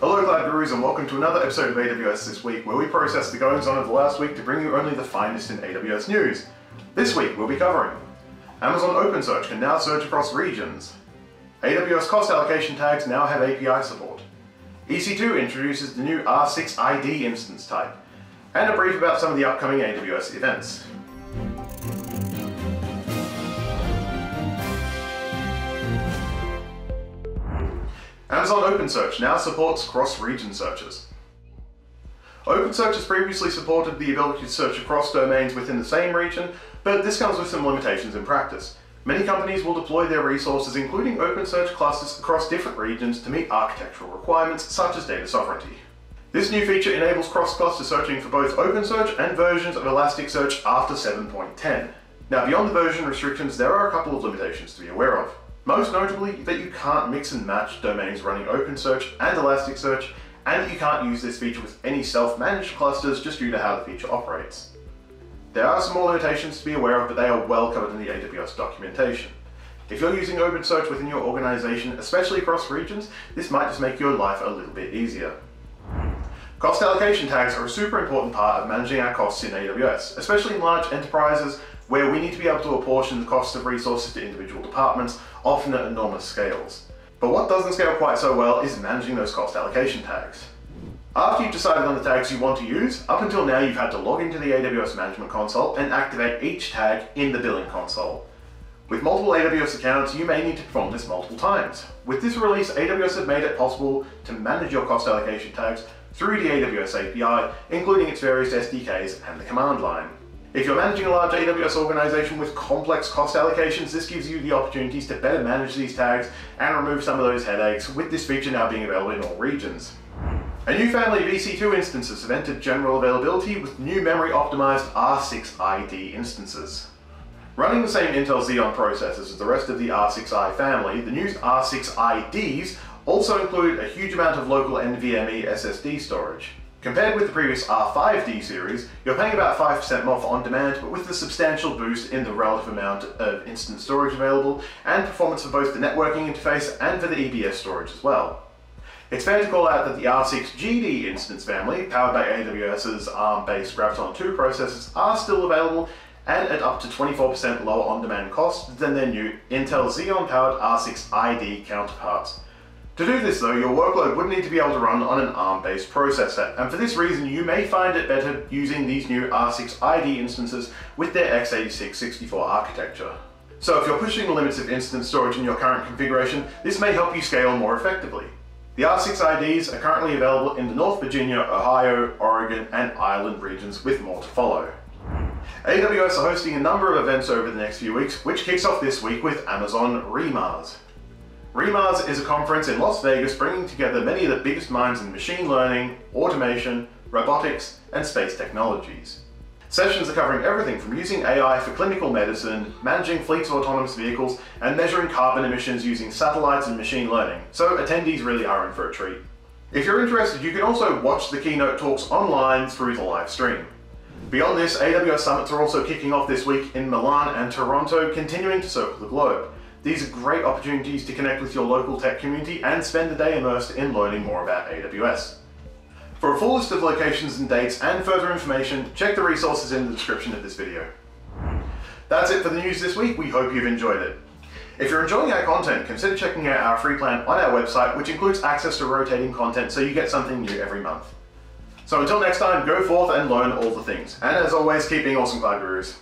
Hello Cloud Gurus and welcome to another episode of AWS This Week where we process the goings on of the last week to bring you only the finest in AWS news. This week we'll be covering Amazon OpenSearch can now search across regions. AWS cost allocation tags now have API support. EC2 introduces the new R6id instance type. And a brief about some of the upcoming AWS events. Amazon OpenSearch now supports cross-region searches. OpenSearch has previously supported the ability to search across domains within the same region, but this comes with some limitations in practice. Many companies will deploy their resources, including OpenSearch clusters, across different regions to meet architectural requirements such as data sovereignty. This new feature enables cross-cluster searching for both OpenSearch and versions of Elasticsearch after 7.10. Now beyond the version restrictions, there are a couple of limitations to be aware of. Most notably, that you can't mix and match domains running OpenSearch and Elasticsearch, and that you can't use this feature with any self-managed clusters just due to how the feature operates. There are some more limitations to be aware of, but they are well covered in the AWS documentation. If you're using OpenSearch within your organization, especially across regions, this might just make your life a little bit easier. Cost allocation tags are a super important part of managing our costs in AWS, especially in large enterprises where we need to be able to apportion the cost of resources to individual departments, often at enormous scales. But what doesn't scale quite so well is managing those cost allocation tags. After you've decided on the tags you want to use, up until now you've had to log into the AWS Management Console and activate each tag in the billing console. With multiple AWS accounts, you may need to perform this multiple times. With this release, AWS have made it possible to manage your cost allocation tags through the AWS API, including its various SDKs and the command line. If you're managing a large AWS organization with complex cost allocations, this gives you the opportunities to better manage these tags and remove some of those headaches, with this feature now being available in all regions. A new family of EC2 instances have entered general availability with new memory optimized R6id instances. Running the same Intel Xeon processors as the rest of the R6i family, the new R6ids also include a huge amount of local NVMe SSD storage. Compared with the previous R5D series, you're paying about 5% more for on-demand, but with a substantial boost in the relative amount of instant storage available, and performance for both the networking interface and for the EBS storage as well. It's fair to call out that the R6GD instance family, powered by AWS's ARM-based Graviton 2 processors, are still available and at up to 24% lower on-demand cost than their new Intel Xeon-powered R6id counterparts. To do this though, your workload would need to be able to run on an ARM-based processor, and for this reason you may find it better using these new R6id instances with their x86-64 architecture. So if you're pushing the limits of instance storage in your current configuration, this may help you scale more effectively. The R6ids are currently available in the North Virginia, Ohio, Oregon, and Ireland regions with more to follow. AWS are hosting a number of events over the next few weeks, which kicks off this week with Amazon re:Mars. re:Mars is a conference in Las Vegas bringing together many of the biggest minds in machine learning, automation, robotics, and space technologies. Sessions are covering everything from using AI for clinical medicine, managing fleets of autonomous vehicles, and measuring carbon emissions using satellites and machine learning, so attendees really are in for a treat. If you're interested, you can also watch the keynote talks online through the live stream. Beyond this, AWS summits are also kicking off this week in Milan and Toronto, continuing to circle the globe. These are great opportunities to connect with your local tech community and spend the day immersed in learning more about AWS. For a full list of locations and dates and further information, check the resources in the description of this video. That's it for the news this week, we hope you've enjoyed it. If you're enjoying our content, consider checking out our free plan on our website, which includes access to rotating content so you get something new every month. So until next time, go forth and learn all the things. And as always, keep being awesome cloud gurus.